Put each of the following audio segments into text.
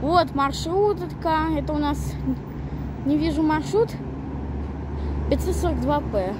Вот маршрутка. Это у нас не вижу маршрут. 542П.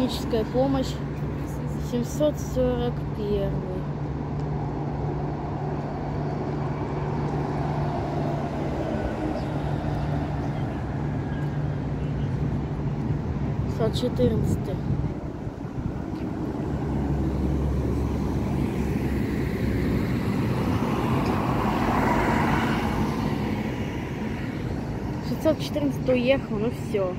Техническая помощь 741. Сот четырнадцатый. Шестьсот четырнадцатый уехал, ну все.